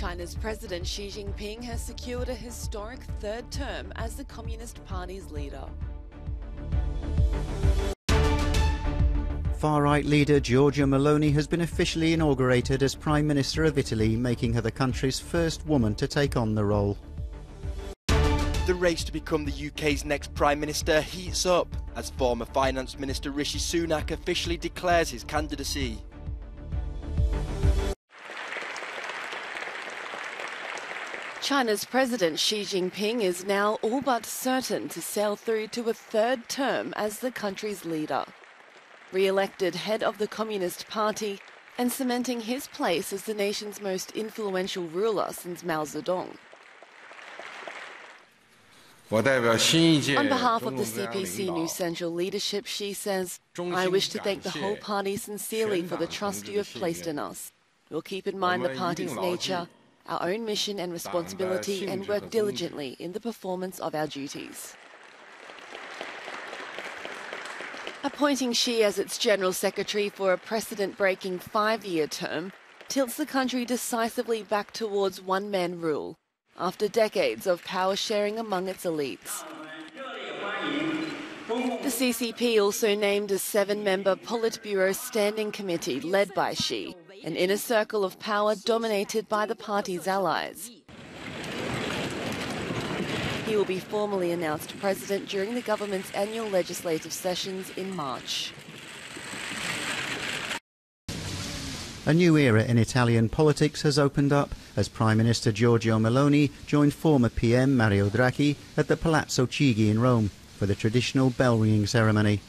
China's President Xi Jinping has secured a historic third term as the Communist Party's leader. Far right leader Giorgia Meloni has been officially inaugurated as Prime Minister of Italy, making her the country's first woman to take on the role. The race to become the UK's next Prime Minister heats up as former Finance Minister Rishi Sunak officially declares his candidacy. China's President Xi Jinping is now all but certain to sail through to a third term as the country's leader. Re elected head of the Communist Party and cementing his place as the nation's most influential ruler since Mao Zedong. On behalf of the CPC New Central leadership, Xi says, I wish to thank the whole party sincerely for the trust you have placed in us. We'll keep in mind the party's nature, our own mission and responsibility, and work diligently in the performance of our duties. Appointing Xi as its General Secretary for a precedent breaking five year term tilts the country decisively back towards one man rule after decades of power sharing among its elites. The CCP also named a seven member Politburo standing committee led by Xi, an inner circle of power dominated by the party's allies. He will be formally announced president during the government's annual legislative sessions in March. A new era in Italian politics has opened up as Prime Minister Giorgia Meloni joined former PM Mario Draghi at the Palazzo Chigi in Rome for the traditional bell ringing ceremony.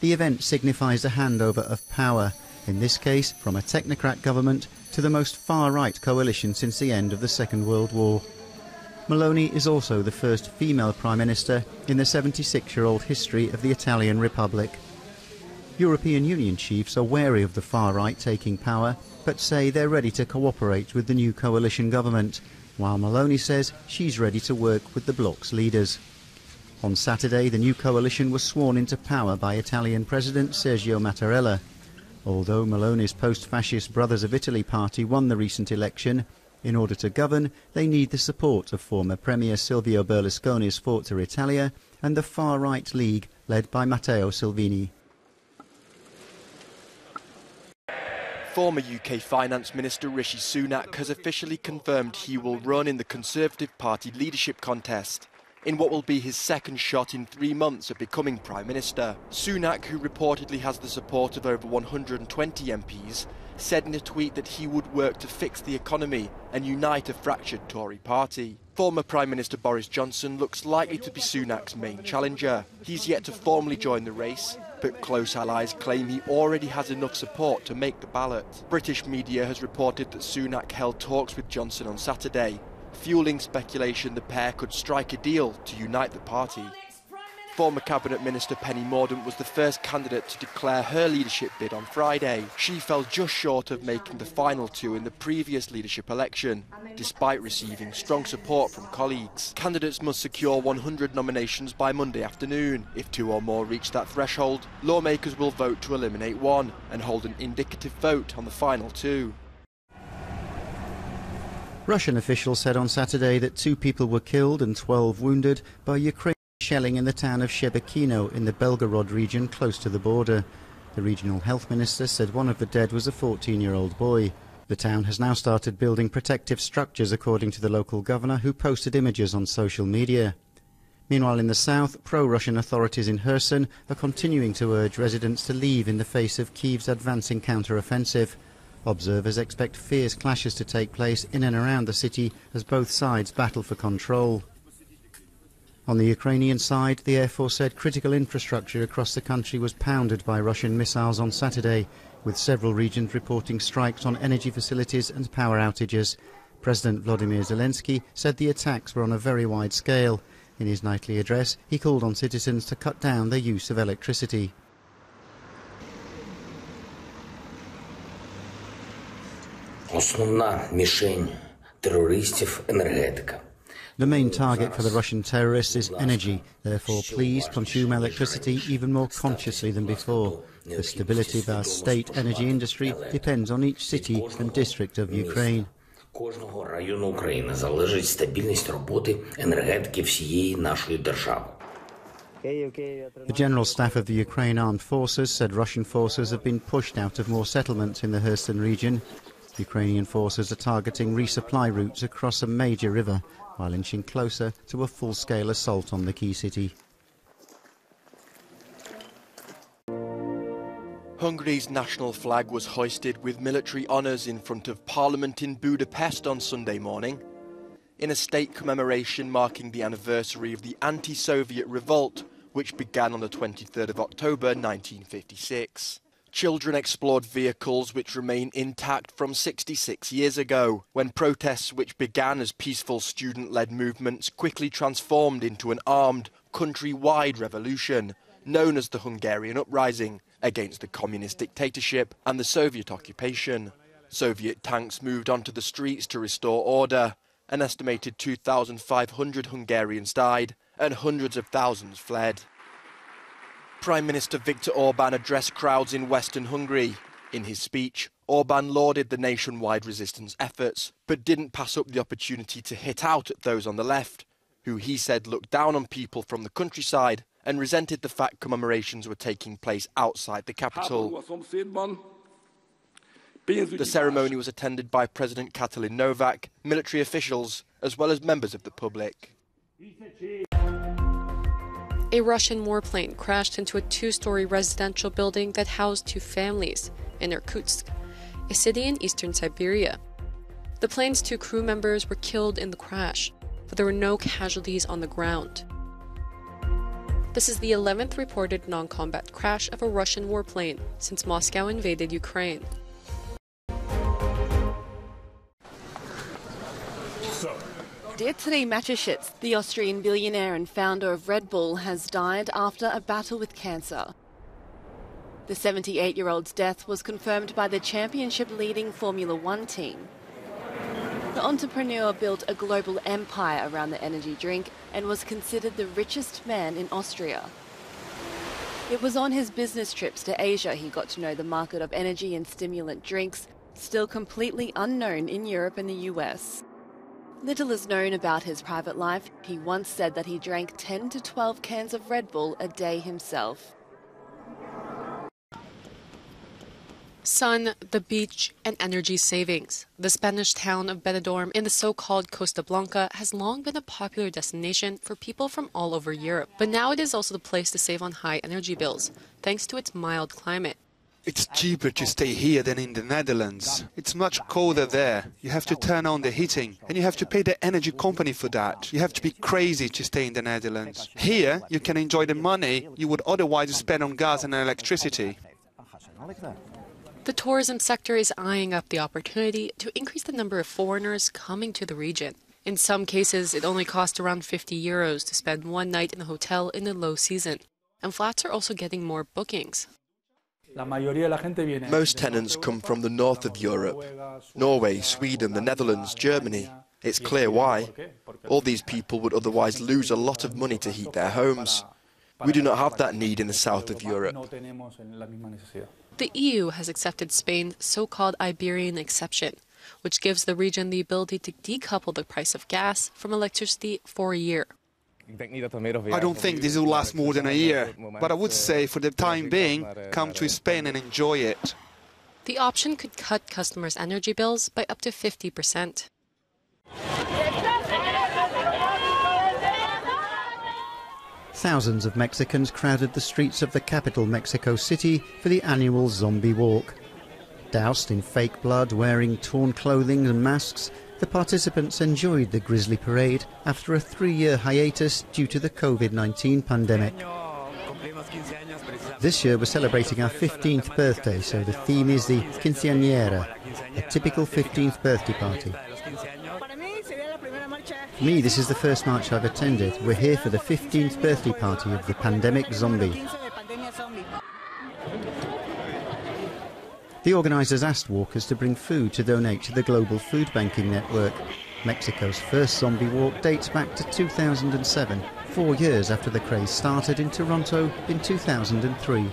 The event signifies a handover of power, in this case from a technocrat government to the most far right coalition since the end of the Second World War. Meloni is also the first female Prime Minister in the 76 year old history of the Italian Republic. European Union chiefs are wary of the far right taking power, but say they're ready to cooperate with the new coalition government, while Meloni says she's ready to work with the bloc's leaders. On Saturday, the new coalition was sworn into power by Italian President Sergio Mattarella. Although Meloni's post-fascist Brothers of Italy party won the recent election, in order to govern, they need the support of former Premier Silvio Berlusconi's Forza Italia and the far-right League led by Matteo Salvini. Former UK Finance Minister Rishi Sunak has officially confirmed he will run in the Conservative Party leadership contest in what will be his second shot in three months at becoming Prime Minister. Sunak, who reportedly has the support of over 120 MPs, said in a tweet that he would work to fix the economy and unite a fractured Tory party. Former Prime Minister Boris Johnson looks likely to be Sunak's main challenger. He's yet to formally join the race, but close allies claim he already has enough support to make the ballot. British media has reported that Sunak held talks with Johnson on Saturday, fueling speculation the pair could strike a deal to unite the party. Former Cabinet Minister Penny Mordaunt was the first candidate to declare her leadership bid on Friday. She fell just short of making the final two in the previous leadership election, despite receiving strong support from colleagues. Candidates must secure 100 nominations by Monday afternoon. If two or more reach that threshold, lawmakers will vote to eliminate one and hold an indicative vote on the final two. Russian officials said on Saturday that two people were killed and 12 wounded by Ukrainian shelling in the town of Shebekino in the Belgorod region close to the border. The regional health minister said one of the dead was a 14-year-old boy. The town has now started building protective structures according to the local governor who posted images on social media. Meanwhile in the south, pro-Russian authorities in Kherson are continuing to urge residents to leave in the face of Kyiv's advancing counter-offensive. Observers expect fierce clashes to take place in and around the city as both sides battle for control. On the Ukrainian side, the Air Force said critical infrastructure across the country was pounded by Russian missiles on Saturday, with several regions reporting strikes on energy facilities and power outages. President Vladimir Zelensky said the attacks were on a very wide scale. In his nightly address, he called on citizens to cut down their use of electricity. Основна мішень терористів енергетика. The main target for the Russian terrorists is energy. Therefore, please consume electricity even more consciously than before. The stability of our state energy industry depends on each city and district of Ukraine. Кожного району України залежить стабільність роботи енергетики всієї нашої держави. The General Staff of the Ukraine Armed Forces said Russian forces have been pushed out of more settlements in the Kherson region. Ukrainian forces are targeting resupply routes across a major river while inching closer to a full-scale assault on the key city. Hungary's national flag was hoisted with military honours in front of Parliament in Budapest on Sunday morning in a state commemoration marking the anniversary of the anti-Soviet revolt which began on the 23rd of October 1956. Children explored vehicles which remain intact from 66 years ago, when protests which began as peaceful student-led movements quickly transformed into an armed, country-wide revolution, known as the Hungarian Uprising, against the communist dictatorship and the Soviet occupation. Soviet tanks moved onto the streets to restore order, an estimated 2,500 Hungarians died and hundreds of thousands fled. Prime Minister Viktor Orban addressed crowds in western Hungary. In his speech, Orban lauded the nationwide resistance efforts, but didn't pass up the opportunity to hit out at those on the left, who he said looked down on people from the countryside and resented the fact commemorations were taking place outside the capital. The ceremony was attended by President Katalin Novak, military officials, as well as members of the public. A Russian warplane crashed into a two story residential building that housed two families in Irkutsk, a city in eastern Siberia. The plane's two crew members were killed in the crash, but there were no casualties on the ground. This is the 11th reported non combat crash of a Russian warplane since Moscow invaded Ukraine. Dietrich Mateschitz, the Austrian billionaire and founder of Red Bull, has died after a battle with cancer. The 78 year old's death was confirmed by the championship leading Formula One team. The entrepreneur built a global empire around the energy drink and was considered the richest man in Austria. It was on his business trips to Asia he got to know the market of energy and stimulant drinks, still completely unknown in Europe and the US. Little is known about his private life. He once said that he drank 10 to 12 cans of Red Bull a day himself. Sun, the beach, and energy savings. The Spanish town of Benidorm in the so called Costa Blanca has long been a popular destination for people from all over Europe, but now it is also the place to save on high energy bills, thanks to its mild climate. It's cheaper to stay here than in the Netherlands. It's much colder there. You have to turn on the heating and you have to pay the energy company for that. You have to be crazy to stay in the Netherlands. Here, you can enjoy the money you would otherwise spend on gas and electricity. The tourism sector is eyeing up the opportunity to increase the number of foreigners coming to the region. In some cases, it only costs around 50 euros to spend one night in a hotel in the low season. And flats are also getting more bookings. Most tenants come from the north of Europe Norway, Sweden, the Netherlands, Germany. It's clear why. All these people would otherwise lose a lot of money to heat their homes. We do not have that need in the south of Europe. The EU has accepted Spain's so called Iberian exception, which gives the region the ability to decouple the price of gas from electricity for a year. I don't think this will last more than a year, but I would say for the time being, come to Spain and enjoy it. The option could cut customers' energy bills by up to 50%. Thousands of Mexicans crowded the streets of the capital, Mexico City, for the annual Zombie Walk. Doused in fake blood, wearing torn clothing and masks, the participants enjoyed the grisly parade after a three year hiatus due to the COVID 19 pandemic. This year we're celebrating our 15th birthday, so the theme is the quinceañera, a typical 15th birthday party. For me, this is the first march I've attended. We're here for the 15th birthday party of the pandemic zombie. The organisers asked walkers to bring food to donate to the Global Food Banking Network. Mexico's first zombie walk dates back to 2007, four years after the craze started in Toronto in 2003.